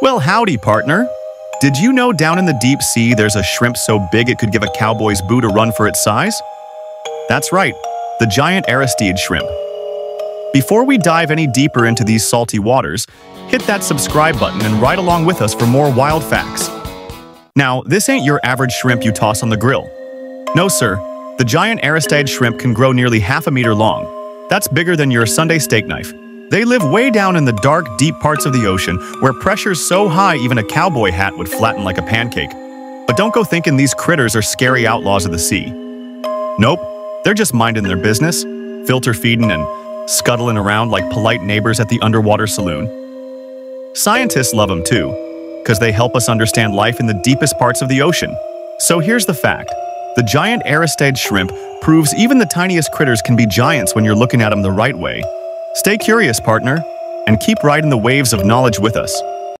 Well, howdy, partner. Did you know down in the deep sea there's a shrimp so big it could give a cowboy's boot a run for its size? That's right, the giant Aristeid shrimp. Before we dive any deeper into these salty waters, hit that subscribe button and ride along with us for more wild facts. Now, this ain't your average shrimp you toss on the grill. No, sir, the giant Aristeid shrimp can grow nearly half a meter long. That's bigger than your Sunday steak knife. They live way down in the dark, deep parts of the ocean where pressure's so high even a cowboy hat would flatten like a pancake. But don't go thinking these critters are scary outlaws of the sea. Nope, they're just minding their business, filter feeding and scuttling around like polite neighbors at the underwater saloon. Scientists love them too, because they help us understand life in the deepest parts of the ocean. So here's the fact. The giant Aristeid shrimp proves even the tiniest critters can be giants when you're looking at them the right way. Stay curious, partner, and keep riding the waves of knowledge with us.